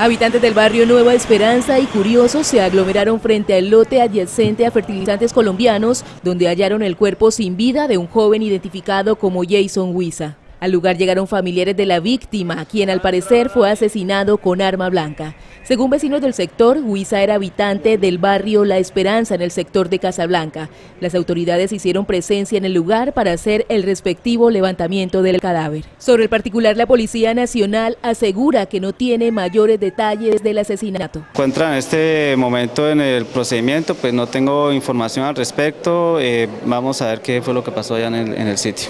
Habitantes del barrio Nueva Esperanza y curiosos se aglomeraron frente al lote adyacente a fertilizantes colombianos, donde hallaron el cuerpo sin vida de un joven identificado como Jason Huiza. Al lugar llegaron familiares de la víctima, quien al parecer fue asesinado con arma blanca. Según vecinos del sector, Huiza era habitante del barrio La Esperanza en el sector de Casablanca. Las autoridades hicieron presencia en el lugar para hacer el respectivo levantamiento del cadáver. Sobre el particular, la Policía Nacional asegura que no tiene mayores detalles del asesinato. Encuentra en este momento en el procedimiento, pues no tengo información al respecto. Eh, vamos a ver qué fue lo que pasó allá en el sitio.